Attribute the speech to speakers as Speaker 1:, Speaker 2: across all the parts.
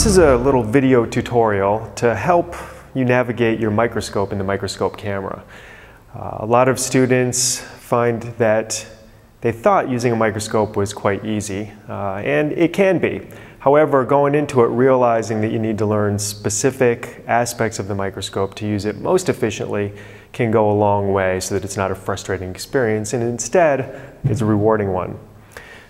Speaker 1: This is a little video tutorial to help you navigate your microscope in the microscope camera. Uh, a lot of students find that they thought using a microscope was quite easy, uh, and it can be. However, going into it realizing that you need to learn specific aspects of the microscope to use it most efficiently can go a long way so that it's not a frustrating experience and instead it's a rewarding one.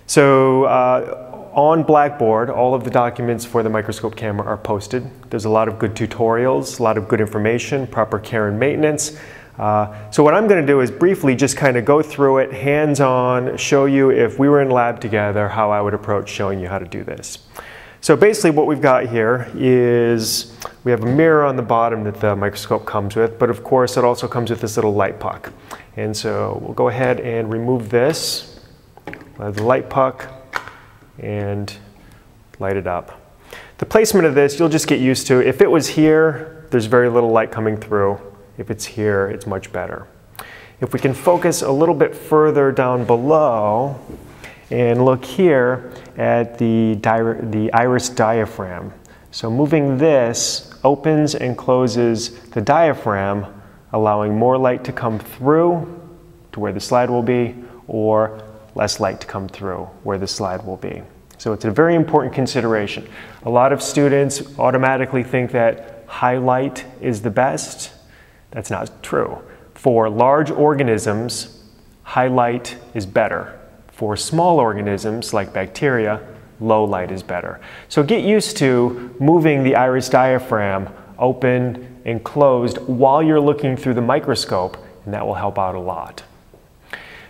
Speaker 1: So uh, on Blackboard, all of the documents for the microscope camera are posted. There's a lot of good tutorials, a lot of good information, proper care and maintenance. Uh, so what I'm going to do is briefly just kind of go through it hands-on, show you if we were in lab together how I would approach showing you how to do this. So basically what we've got here is we have a mirror on the bottom that the microscope comes with, but of course it also comes with this little light puck. And so we'll go ahead and remove this. We'll the light puck and light it up. The placement of this, you'll just get used to. If it was here, there's very little light coming through. If it's here, it's much better. If we can focus a little bit further down below and look here at the, the iris diaphragm. So moving this opens and closes the diaphragm, allowing more light to come through to where the slide will be, or less light to come through where the slide will be. So it's a very important consideration. A lot of students automatically think that highlight is the best. That's not true. For large organisms, highlight is better. For small organisms like bacteria, low light is better. So get used to moving the iris diaphragm open and closed while you're looking through the microscope, and that will help out a lot.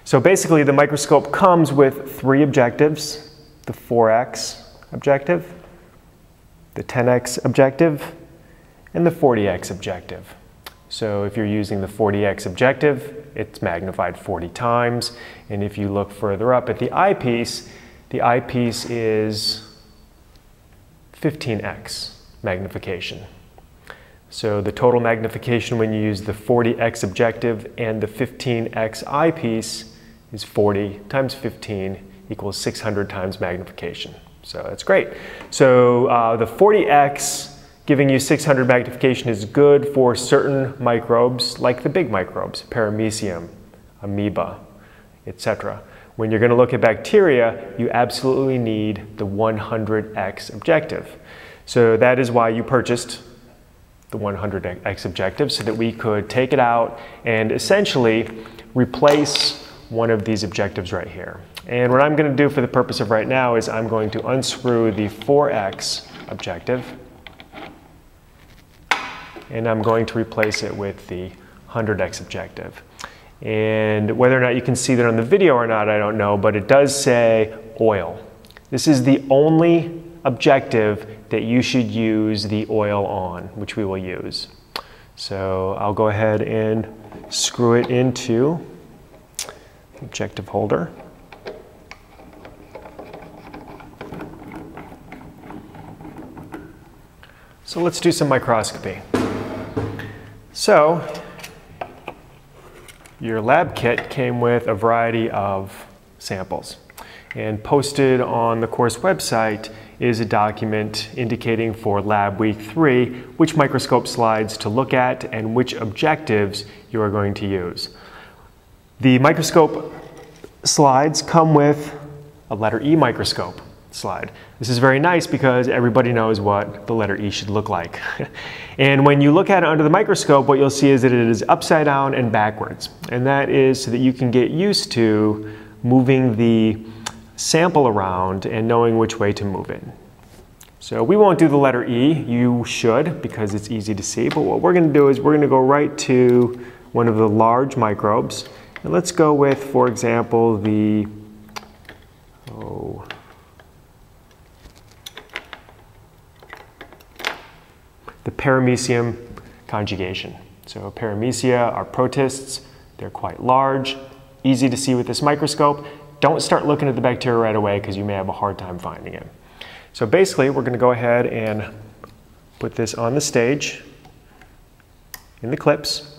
Speaker 1: So basically the microscope comes with three objectives, the 4x objective, the 10x objective, and the 40x objective. So if you're using the 40x objective, it's magnified 40 times. And if you look further up at the eyepiece, the eyepiece is 15x magnification. So the total magnification when you use the 40x objective and the 15x eyepiece is 40 times 15 equals 600 times magnification. So that's great. So uh, the 40x giving you 600 magnification is good for certain microbes like the big microbes, paramecium, amoeba, etc. When you're going to look at bacteria, you absolutely need the 100x objective. So that is why you purchased the 100x objective so that we could take it out and essentially replace one of these objectives right here. And what I'm going to do for the purpose of right now is I'm going to unscrew the 4x objective and I'm going to replace it with the 100x objective. And whether or not you can see that on the video or not, I don't know, but it does say oil. This is the only objective that you should use the oil on, which we will use. So I'll go ahead and screw it into objective holder. So let's do some microscopy. So your lab kit came with a variety of samples and posted on the course website is a document indicating for lab week three which microscope slides to look at and which objectives you are going to use. The microscope slides come with a letter E microscope slide. This is very nice because everybody knows what the letter E should look like. and when you look at it under the microscope, what you'll see is that it is upside down and backwards. And that is so that you can get used to moving the sample around and knowing which way to move it. So we won't do the letter E, you should because it's easy to see, but what we're gonna do is we're gonna go right to one of the large microbes and let's go with, for example, the, oh, the paramecium conjugation. So paramecia are protists. They're quite large, easy to see with this microscope. Don't start looking at the bacteria right away because you may have a hard time finding it. So basically, we're going to go ahead and put this on the stage in the clips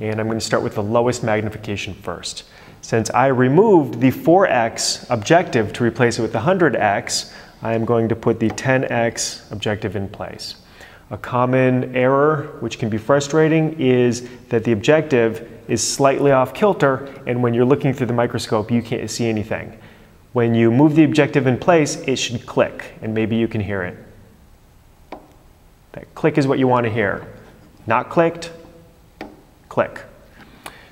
Speaker 1: and I'm going to start with the lowest magnification first. Since I removed the 4x objective to replace it with the 100x, I am going to put the 10x objective in place. A common error, which can be frustrating, is that the objective is slightly off kilter, and when you're looking through the microscope, you can't see anything. When you move the objective in place, it should click, and maybe you can hear it. That click is what you want to hear. Not clicked, click.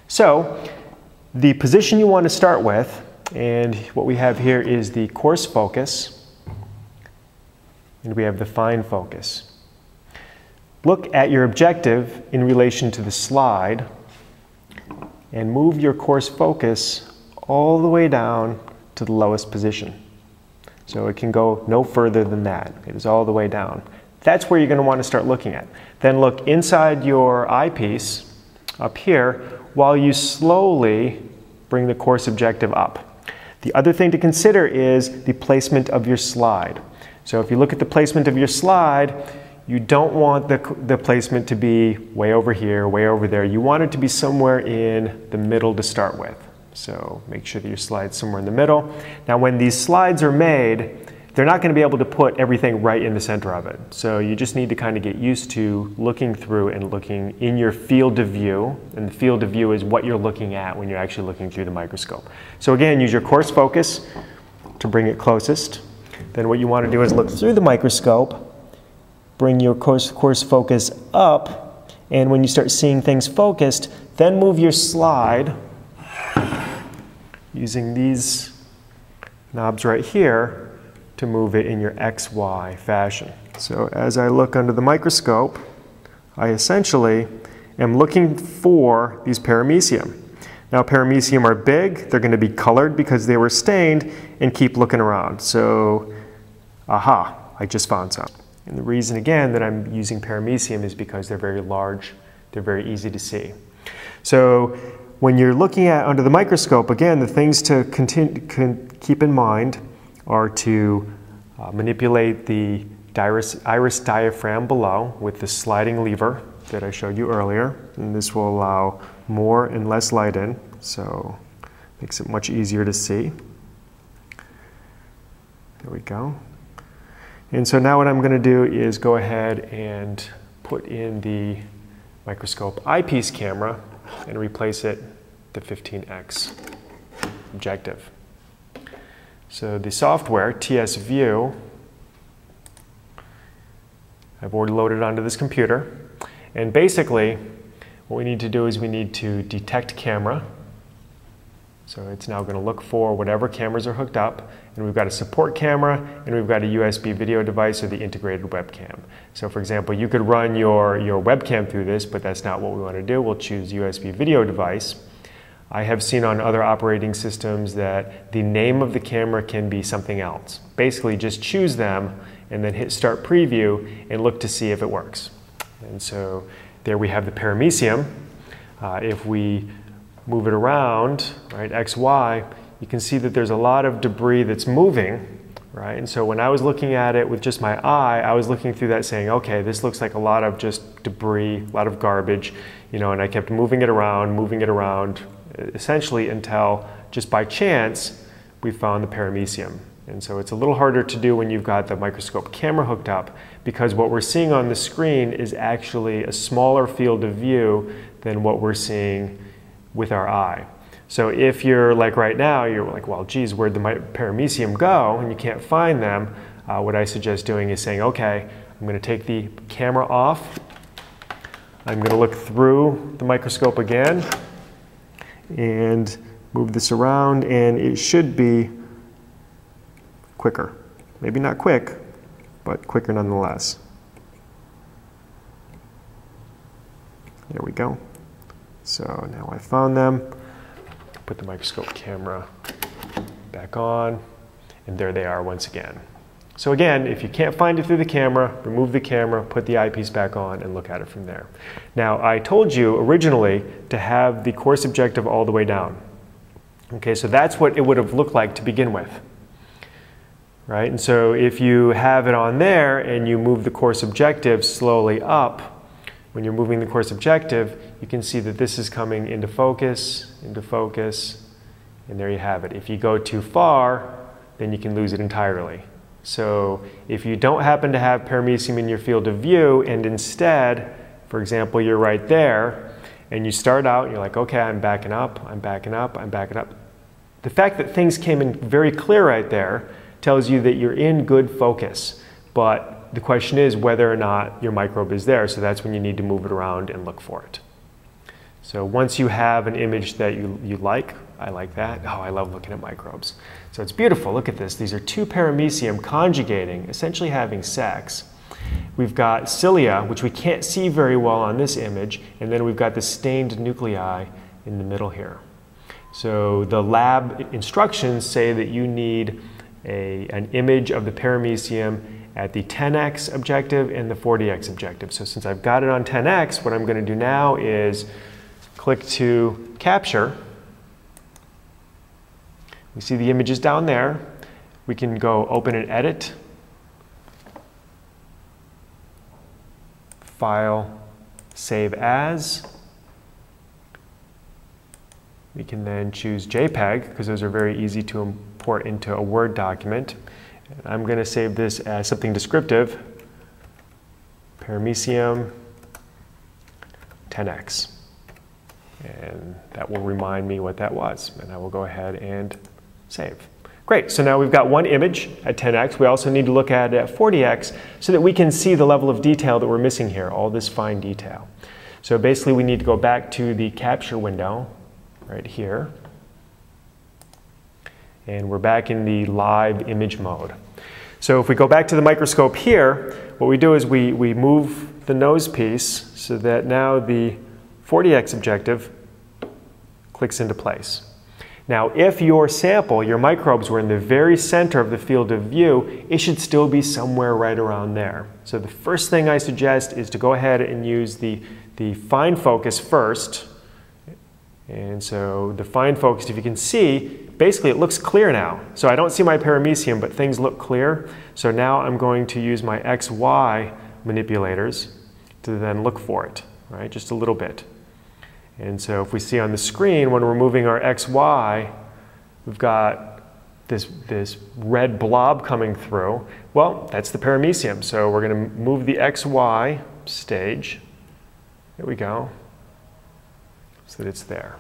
Speaker 1: So, the position you want to start with, and what we have here is the coarse focus, and we have the fine focus. Look at your objective in relation to the slide and move your coarse focus all the way down to the lowest position. So it can go no further than that. It is all the way down. That's where you're going to want to start looking at. Then look inside your eyepiece up here while you slowly bring the coarse objective up. The other thing to consider is the placement of your slide. So if you look at the placement of your slide, you don't want the, the placement to be way over here, way over there. You want it to be somewhere in the middle to start with. So make sure that your slide's somewhere in the middle. Now when these slides are made, they're not going to be able to put everything right in the center of it. So you just need to kind of get used to looking through and looking in your field of view. And the field of view is what you're looking at when you're actually looking through the microscope. So again, use your coarse focus to bring it closest. Then what you want to do is look through the microscope bring your coarse, coarse focus up, and when you start seeing things focused, then move your slide using these knobs right here to move it in your XY fashion. So as I look under the microscope, I essentially am looking for these paramecium. Now paramecium are big, they're going to be colored because they were stained, and keep looking around. So, aha, I just found some. And the reason, again, that I'm using paramecium is because they're very large, they're very easy to see. So when you're looking at under the microscope, again, the things to continue, keep in mind are to uh, manipulate the iris, iris diaphragm below with the sliding lever that I showed you earlier. And this will allow more and less light in, so makes it much easier to see. There we go. And so now what I'm going to do is go ahead and put in the microscope eyepiece camera and replace it the 15x objective. So the software, TS View, I've already loaded onto this computer. And basically, what we need to do is we need to detect camera. So it's now going to look for whatever cameras are hooked up and we've got a support camera, and we've got a USB video device or the integrated webcam. So for example, you could run your, your webcam through this, but that's not what we want to do. We'll choose USB video device. I have seen on other operating systems that the name of the camera can be something else. Basically, just choose them and then hit start preview and look to see if it works. And so there we have the paramecium. Uh, if we move it around, right, X, Y, you can see that there's a lot of debris that's moving, right? And so when I was looking at it with just my eye, I was looking through that saying, okay, this looks like a lot of just debris, a lot of garbage, you know, and I kept moving it around, moving it around, essentially until just by chance, we found the paramecium. And so it's a little harder to do when you've got the microscope camera hooked up because what we're seeing on the screen is actually a smaller field of view than what we're seeing with our eye. So if you're like right now, you're like, well, geez, where'd the paramecium go? And you can't find them. Uh, what I suggest doing is saying, okay, I'm going to take the camera off. I'm going to look through the microscope again and move this around and it should be quicker. Maybe not quick, but quicker nonetheless. There we go. So now I found them put the microscope camera back on, and there they are once again. So again, if you can't find it through the camera, remove the camera, put the eyepiece back on, and look at it from there. Now, I told you originally to have the coarse objective all the way down. Okay, so that's what it would have looked like to begin with. Right, and so if you have it on there and you move the coarse objective slowly up, when you're moving the coarse objective, you can see that this is coming into focus, into focus, and there you have it. If you go too far, then you can lose it entirely. So if you don't happen to have paramecium in your field of view and instead, for example, you're right there and you start out, you're like, okay, I'm backing up, I'm backing up, I'm backing up. The fact that things came in very clear right there tells you that you're in good focus. But the question is whether or not your microbe is there. So that's when you need to move it around and look for it. So once you have an image that you, you like, I like that. Oh, I love looking at microbes. So it's beautiful. Look at this. These are two paramecium conjugating, essentially having sex. We've got cilia, which we can't see very well on this image, and then we've got the stained nuclei in the middle here. So the lab instructions say that you need a, an image of the paramecium at the 10x objective and the 40x objective. So since I've got it on 10x, what I'm going to do now is click to capture. We see the images down there. We can go open and edit. File, save as. We can then choose JPEG because those are very easy to import into a Word document. I'm going to save this as something descriptive, paramecium 10x. And that will remind me what that was. And I will go ahead and save. Great, so now we've got one image at 10x. We also need to look at it at 40x so that we can see the level of detail that we're missing here, all this fine detail. So basically we need to go back to the capture window right here. And we're back in the live image mode. So if we go back to the microscope here, what we do is we, we move the nose piece so that now the 40x objective clicks into place. Now, if your sample, your microbes, were in the very center of the field of view, it should still be somewhere right around there. So the first thing I suggest is to go ahead and use the, the fine focus first, and so the fine focus, if you can see, basically it looks clear now. So I don't see my paramecium, but things look clear. So now I'm going to use my XY manipulators to then look for it, right? Just a little bit. And so if we see on the screen, when we're moving our XY, we've got this, this red blob coming through. Well, that's the paramecium. So we're going to move the XY stage. There we go so that it's there.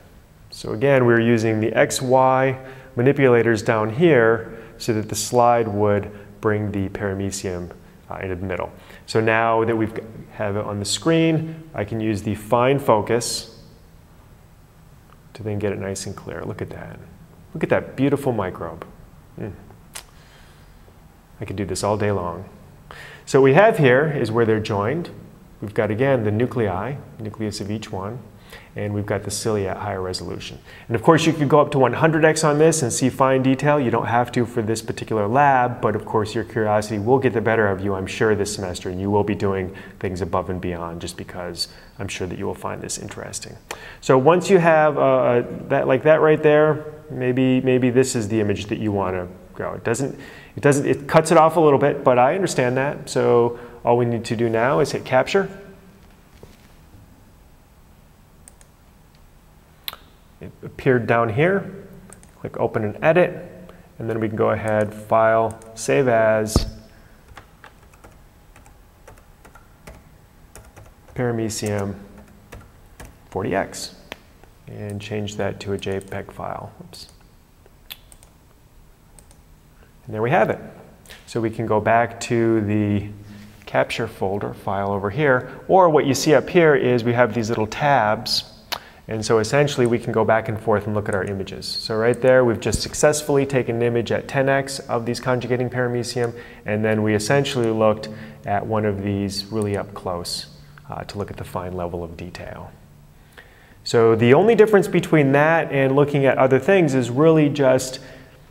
Speaker 1: So again, we are using the XY manipulators down here so that the slide would bring the paramecium uh, into the middle. So now that we have it on the screen, I can use the fine focus to then get it nice and clear. Look at that. Look at that beautiful microbe. Mm. I could do this all day long. So what we have here is where they're joined. We've got, again, the nuclei, nucleus of each one and we've got the cilia at higher resolution. And of course you could go up to 100x on this and see fine detail. You don't have to for this particular lab, but of course your curiosity will get the better of you, I'm sure, this semester, and you will be doing things above and beyond just because I'm sure that you will find this interesting. So once you have uh, that like that right there, maybe, maybe this is the image that you want to go. It doesn't, it doesn't, it cuts it off a little bit, but I understand that. So all we need to do now is hit capture. It appeared down here. Click open and edit. And then we can go ahead, file, save as, paramecium 40x and change that to a JPEG file. Oops. And there we have it. So we can go back to the capture folder file over here, or what you see up here is we have these little tabs and so essentially we can go back and forth and look at our images. So right there we've just successfully taken an image at 10x of these conjugating paramecium and then we essentially looked at one of these really up close uh, to look at the fine level of detail. So the only difference between that and looking at other things is really just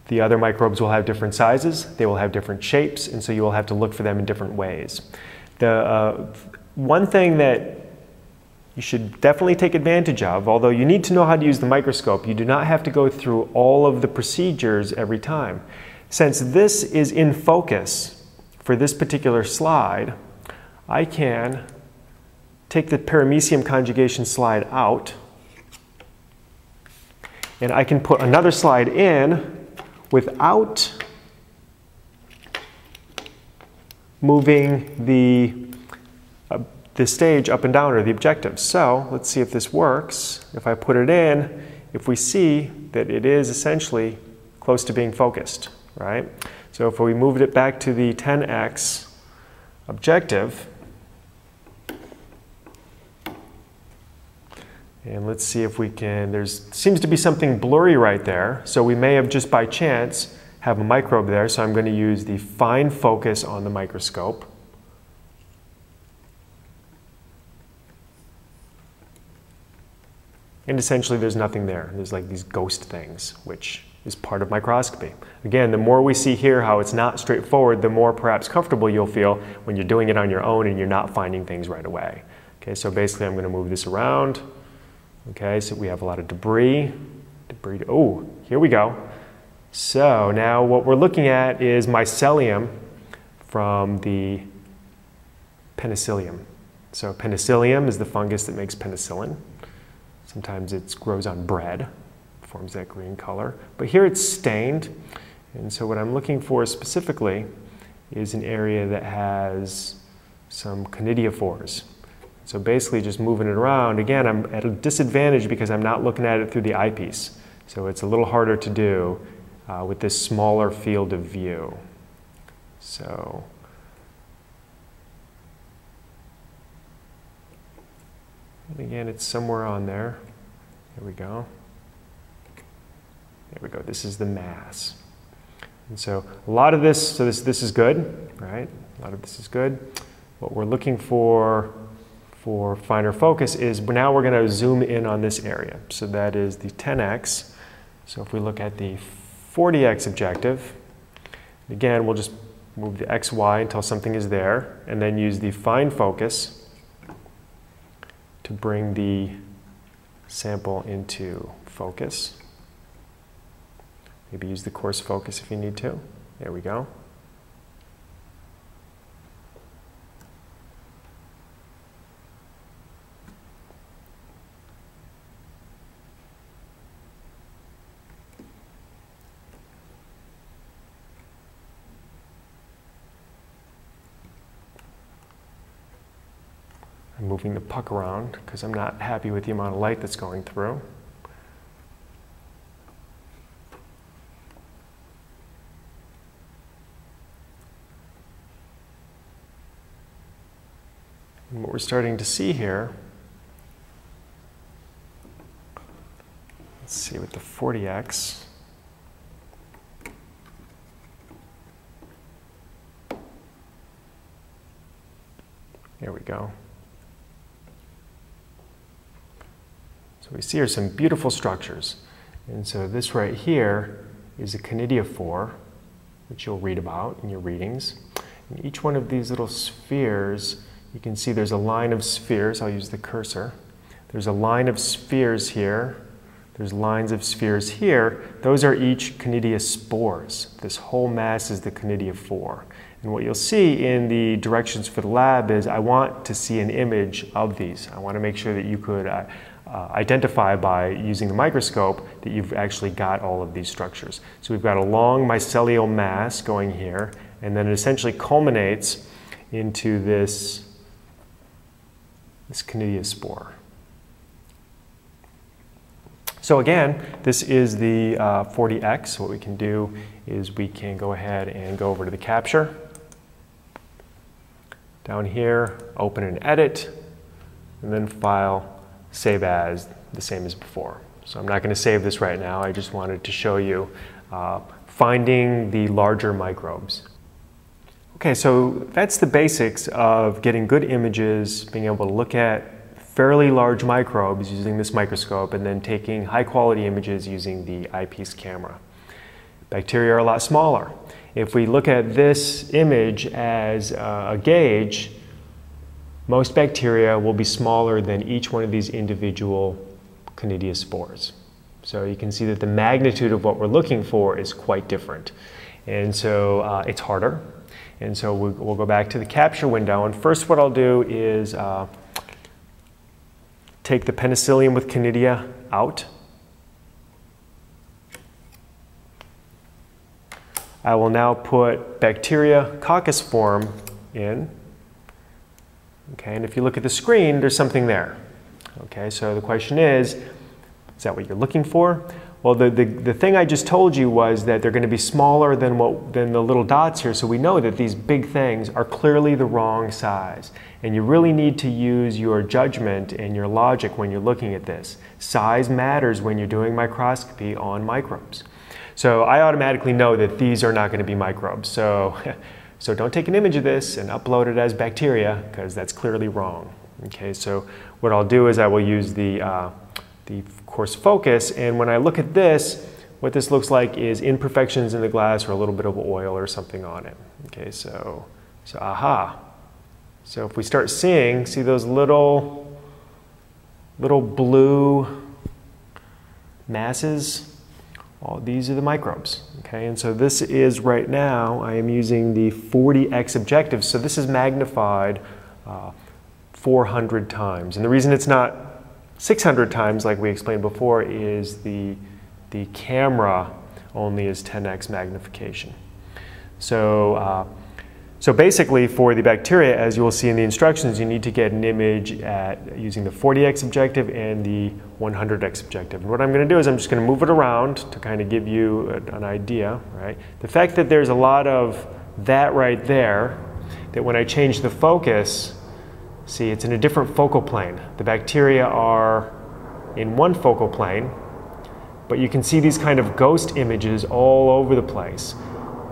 Speaker 1: the other microbes will have different sizes, they will have different shapes, and so you will have to look for them in different ways. The uh, one thing that you should definitely take advantage of, although you need to know how to use the microscope. You do not have to go through all of the procedures every time. Since this is in focus for this particular slide, I can take the paramecium conjugation slide out and I can put another slide in without moving the, the stage up and down or the objective. So let's see if this works. If I put it in, if we see that it is essentially close to being focused, right? So if we moved it back to the 10x objective, and let's see if we can, there's seems to be something blurry right there. So we may have just by chance have a microbe there. So I'm going to use the fine focus on the microscope. And essentially there's nothing there. There's like these ghost things, which is part of microscopy. Again, the more we see here how it's not straightforward, the more perhaps comfortable you'll feel when you're doing it on your own and you're not finding things right away. Okay, so basically I'm going to move this around. Okay, so we have a lot of debris. Debris, oh, here we go. So now what we're looking at is mycelium from the penicillium. So penicillium is the fungus that makes penicillin. Sometimes it grows on bread, forms that green color. But here it's stained. And so what I'm looking for specifically is an area that has some conidiophores. So basically just moving it around, again, I'm at a disadvantage because I'm not looking at it through the eyepiece. So it's a little harder to do uh, with this smaller field of view. So And again, it's somewhere on there. Here we go. There we go. This is the mass. And so a lot of this, so this, this is good, right? A lot of this is good. What we're looking for for finer focus is now we're going to zoom in on this area. So that is the 10x. So if we look at the 40x objective, again, we'll just move the xy until something is there, and then use the fine focus to bring the sample into focus. Maybe use the coarse focus if you need to. There we go. Moving the puck around because I'm not happy with the amount of light that's going through. And what we're starting to see here, let's see with the 40x, there we go. We see here some beautiful structures. And so this right here is a conidiophore, which you'll read about in your readings. And each one of these little spheres, you can see there's a line of spheres. I'll use the cursor. There's a line of spheres here. There's lines of spheres here. Those are each conidiospores. This whole mass is the conidiophore. And what you'll see in the directions for the lab is I want to see an image of these. I want to make sure that you could uh, uh, identify by using the microscope that you've actually got all of these structures. So we've got a long mycelial mass going here, and then it essentially culminates into this, this conidia spore. So again, this is the uh, 40x. What we can do is we can go ahead and go over to the capture. Down here, open and edit, and then file, save as the same as before. So I'm not going to save this right now. I just wanted to show you uh, finding the larger microbes. Okay, so that's the basics of getting good images, being able to look at fairly large microbes using this microscope, and then taking high quality images using the eyepiece camera. Bacteria are a lot smaller. If we look at this image as a gauge, most bacteria will be smaller than each one of these individual conidia spores. So you can see that the magnitude of what we're looking for is quite different. And so uh, it's harder. And so we'll, we'll, go back to the capture window. And first what I'll do is uh, take the penicillium with conidia out. I will now put bacteria coccus form in. Okay, and if you look at the screen, there's something there. Okay, so the question is, is that what you're looking for? Well, the, the, the thing I just told you was that they're going to be smaller than, what, than the little dots here, so we know that these big things are clearly the wrong size. And you really need to use your judgment and your logic when you're looking at this. Size matters when you're doing microscopy on microbes. So I automatically know that these are not going to be microbes. So, so don't take an image of this and upload it as bacteria, because that's clearly wrong. Okay, so what I'll do is I will use the, uh, the coarse focus. And when I look at this, what this looks like is imperfections in the glass or a little bit of oil or something on it. Okay, so, so aha. So if we start seeing, see those little, little blue masses? All these are the microbes, okay? And so this is right now, I am using the 40x objective. So this is magnified uh, 400 times. And the reason it's not 600 times, like we explained before, is the, the camera only is 10x magnification. So, uh, so basically for the bacteria, as you will see in the instructions, you need to get an image at using the 40x objective and the 100x objective. And what I'm going to do is I'm just going to move it around to kind of give you an idea, right? The fact that there's a lot of that right there, that when I change the focus, See, it's in a different focal plane. The bacteria are in one focal plane, but you can see these kind of ghost images all over the place.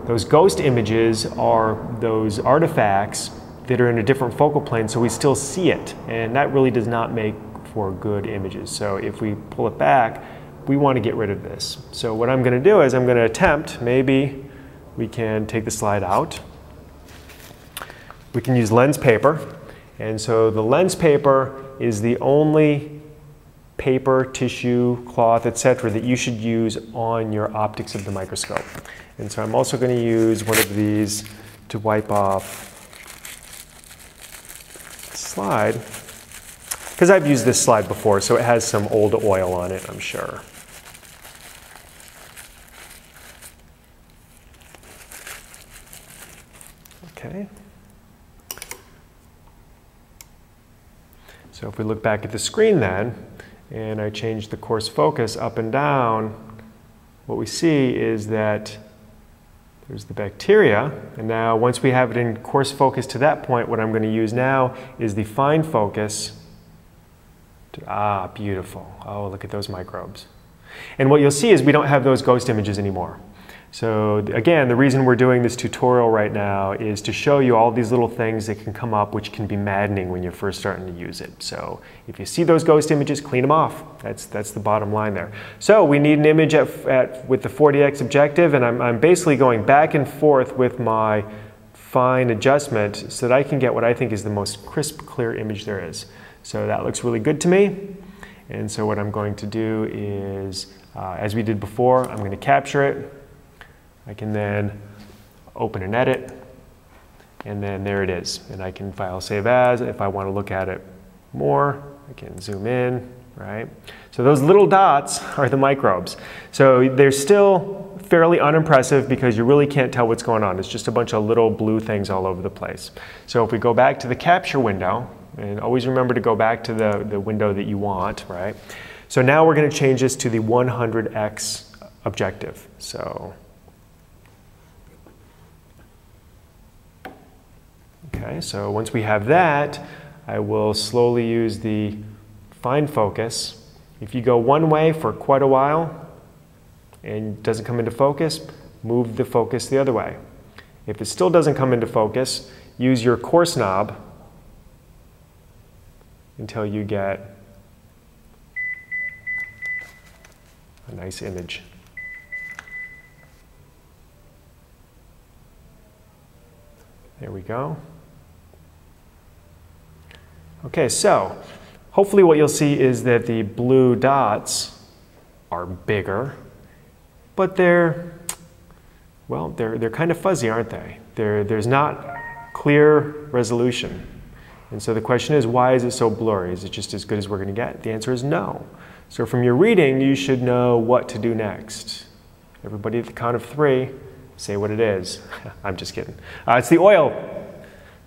Speaker 1: Those ghost images are those artifacts that are in a different focal plane, so we still see it, and that really does not make for good images. So if we pull it back, we want to get rid of this. So what I'm going to do is I'm going to attempt, maybe we can take the slide out. We can use lens paper. And so the lens paper is the only paper, tissue, cloth, etc. that you should use on your optics of the microscope. And so I'm also going to use one of these to wipe off slide because I've used this slide before, so it has some old oil on it, I'm sure. Okay. So if we look back at the screen then, and I change the coarse focus up and down, what we see is that there's the bacteria. And now once we have it in coarse focus to that point, what I'm going to use now is the fine focus. To, ah, beautiful. Oh, look at those microbes. And what you'll see is we don't have those ghost images anymore. So again, the reason we're doing this tutorial right now is to show you all these little things that can come up which can be maddening when you're first starting to use it. So if you see those ghost images, clean them off. That's, that's the bottom line there. So we need an image at, at, with the 40x objective and I'm, I'm basically going back and forth with my fine adjustment so that I can get what I think is the most crisp, clear image there is. So that looks really good to me. And so what I'm going to do is, uh, as we did before, I'm going to capture it, I can then open and edit, and then there it is. And I can file save as. If I want to look at it more, I can zoom in, right? So those little dots are the microbes. So they're still fairly unimpressive because you really can't tell what's going on. It's just a bunch of little blue things all over the place. So if we go back to the capture window, and always remember to go back to the, the window that you want, right? So now we're going to change this to the 100x objective. So Okay, so once we have that, I will slowly use the fine focus. If you go one way for quite a while and doesn't come into focus, move the focus the other way. If it still doesn't come into focus, use your coarse knob until you get a nice image. There we go. Okay, so hopefully what you'll see is that the blue dots are bigger, but they're, well, they're, they're kind of fuzzy, aren't they? They're, there's not clear resolution. And so the question is, why is it so blurry? Is it just as good as we're going to get? The answer is no. So from your reading, you should know what to do next. Everybody at the count of three, say what it is. I'm just kidding. Uh, it's the oil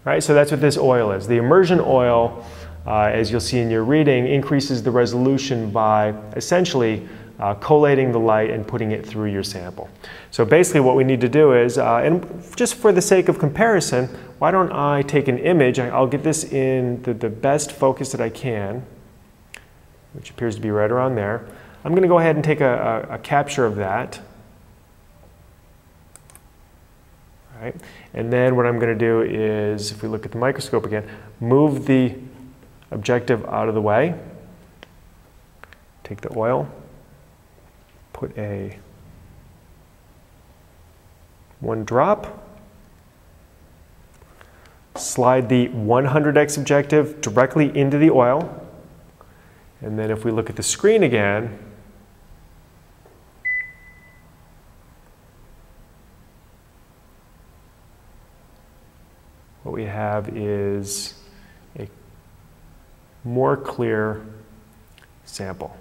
Speaker 1: right? So that's what this oil is. The immersion oil, uh, as you'll see in your reading, increases the resolution by essentially uh, collating the light and putting it through your sample. So basically what we need to do is, uh, and just for the sake of comparison, why don't I take an image, I'll get this in the, the best focus that I can, which appears to be right around there. I'm going to go ahead and take a, a, a capture of that. Right. And then what I'm going to do is, if we look at the microscope again, move the objective out of the way, take the oil, put a one drop, slide the 100x objective directly into the oil, and then if we look at the screen again, what we have is a more clear sample.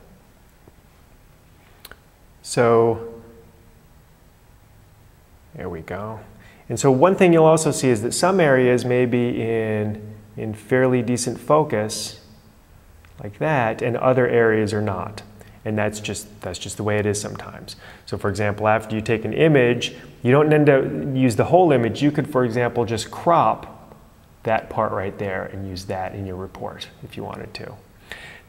Speaker 1: So there we go. And so one thing you'll also see is that some areas may be in, in fairly decent focus, like that, and other areas are not. And that's just, that's just the way it is sometimes. So for example, after you take an image, you don't need to use the whole image. You could, for example, just crop that part right there and use that in your report if you wanted to.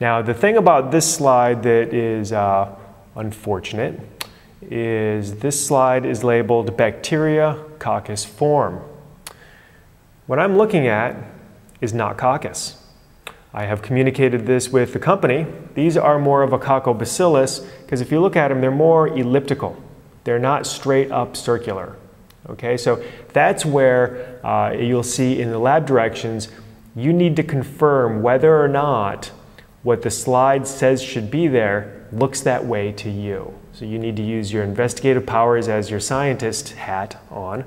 Speaker 1: Now, the thing about this slide that is uh, unfortunate is this slide is labeled bacteria coccus form. What I'm looking at is not coccus. I have communicated this with the company. These are more of a coccobacillus because if you look at them, they're more elliptical. They're not straight up circular. Okay, so that's where uh, you'll see in the lab directions, you need to confirm whether or not what the slide says should be there looks that way to you. So you need to use your investigative powers as your scientist hat on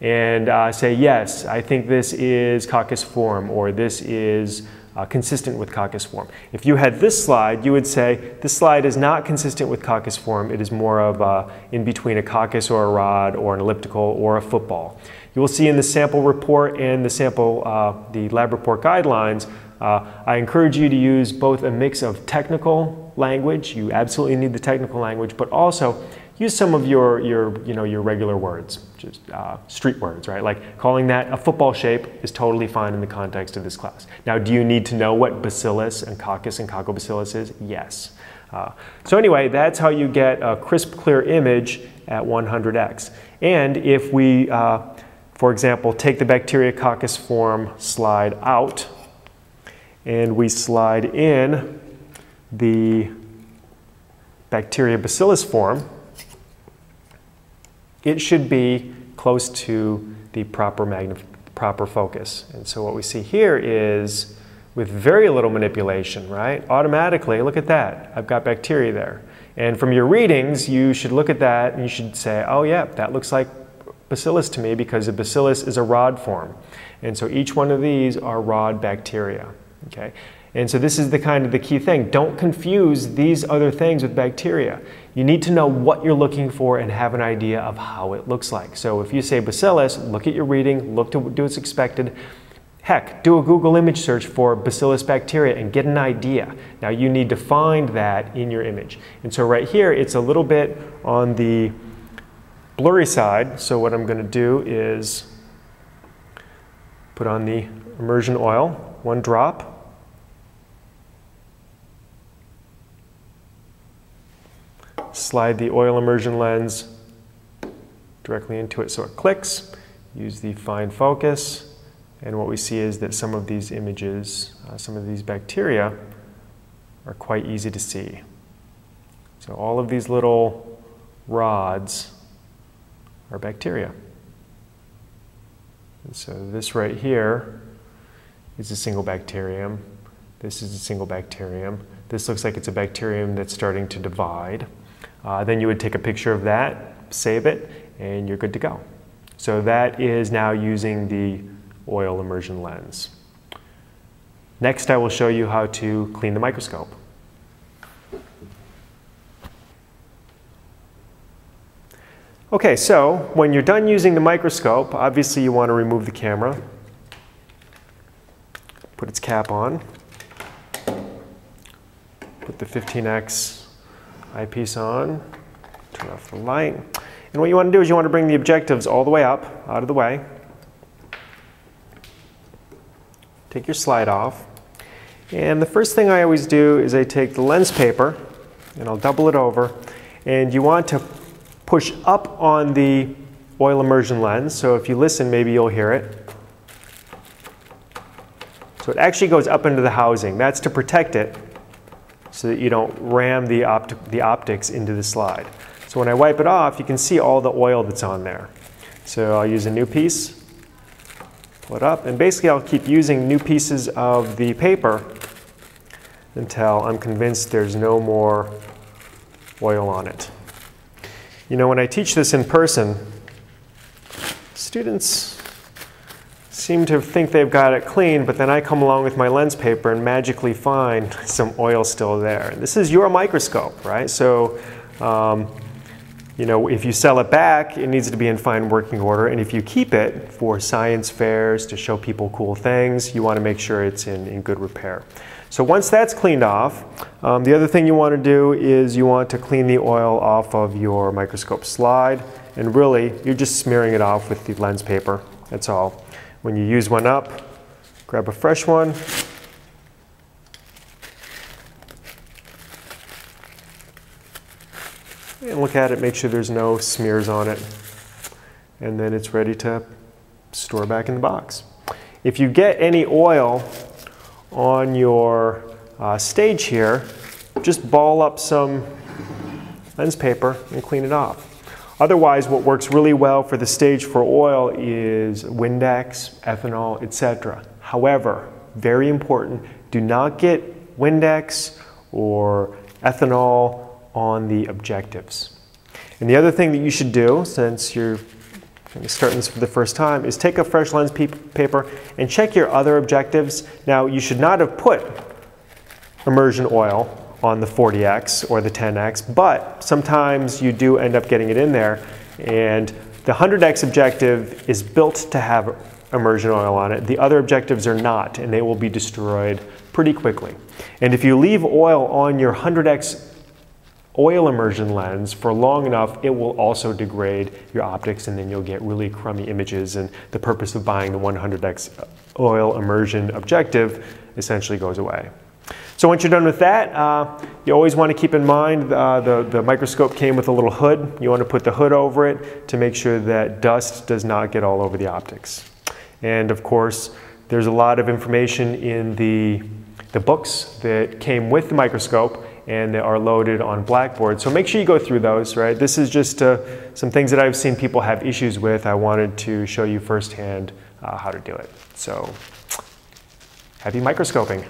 Speaker 1: and uh, say, yes, I think this is coccus form or this is uh, consistent with coccus form. If you had this slide, you would say, this slide is not consistent with coccus form. It is more of a, in between a coccus or a rod or an elliptical or a football. You will see in the sample report and the sample, uh, the lab report guidelines, uh, I encourage you to use both a mix of technical language, you absolutely need the technical language, but also use some of your, your, you know, your regular words, just uh, street words, right? Like calling that a football shape is totally fine in the context of this class. Now, do you need to know what bacillus and coccus and coccobacillus is? Yes. Uh, so anyway, that's how you get a crisp, clear image at 100x. And if we, uh, for example, take the bacteria coccus form slide out, and we slide in the bacteria bacillus form, it should be close to the proper, proper focus. And so what we see here is with very little manipulation, right? Automatically, look at that. I've got bacteria there. And from your readings, you should look at that and you should say, oh yeah, that looks like bacillus to me because a bacillus is a rod form. And so each one of these are rod bacteria, okay? And so this is the kind of the key thing. Don't confuse these other things with bacteria. You need to know what you're looking for and have an idea of how it looks like. So if you say bacillus, look at your reading, look to do what's expected. Heck, do a Google image search for bacillus bacteria and get an idea. Now you need to find that in your image. And so right here, it's a little bit on the blurry side. So what I'm gonna do is put on the immersion oil, one drop, slide the oil immersion lens directly into it so it clicks, use the fine focus, and what we see is that some of these images, uh, some of these bacteria are quite easy to see. So all of these little rods are bacteria. And so this right here is a single bacterium. This is a single bacterium. This looks like it's a bacterium that's starting to divide. Uh, then you would take a picture of that, save it, and you're good to go. So that is now using the oil immersion lens. Next, I will show you how to clean the microscope. Okay, so when you're done using the microscope, obviously you want to remove the camera. put its cap on, put the 15x eyepiece on, turn off the light. And what you want to do is you want to bring the objectives all the way up, out of the way. Take your slide off. And the first thing I always do is I take the lens paper and I'll double it over. And you want to push up on the oil immersion lens. So if you listen, maybe you'll hear it. So it actually goes up into the housing. That's to protect it so that you don't ram the, the optics into the slide. So when I wipe it off, you can see all the oil that's on there. So I'll use a new piece, pull it up, and basically I'll keep using new pieces of the paper until I'm convinced there's no more oil on it. You know, when I teach this in person, students seem to think they've got it clean, but then I come along with my lens paper and magically find some oil still there. This is your microscope, right? So, um, you know, if you sell it back, it needs to be in fine working order. And if you keep it for science fairs to show people cool things, you want to make sure it's in, in good repair. So once that's cleaned off, um, the other thing you want to do is you want to clean the oil off of your microscope slide. And really, you're just smearing it off with the lens paper. That's all. When you use one up, grab a fresh one. And look at it, make sure there's no smears on it. And then it's ready to store back in the box. If you get any oil on your uh, stage here, just ball up some lens paper and clean it off. Otherwise, what works really well for the stage for oil is Windex, ethanol, etc. However, very important, do not get Windex or ethanol on the objectives. And the other thing that you should do, since you're starting this for the first time, is take a fresh lens paper and check your other objectives. Now, you should not have put immersion oil on the 40X or the 10X, but sometimes you do end up getting it in there. And the 100X objective is built to have immersion oil on it. The other objectives are not, and they will be destroyed pretty quickly. And if you leave oil on your 100X oil immersion lens for long enough, it will also degrade your optics and then you'll get really crummy images. And the purpose of buying the 100x oil immersion objective essentially goes away. So once you're done with that, uh, you always want to keep in mind uh, the, the microscope came with a little hood. You want to put the hood over it to make sure that dust does not get all over the optics. And of course, there's a lot of information in the, the books that came with the microscope and they are loaded on Blackboard. So make sure you go through those, right? This is just uh, some things that I've seen people have issues with. I wanted to show you firsthand uh, how to do it. So happy microscoping.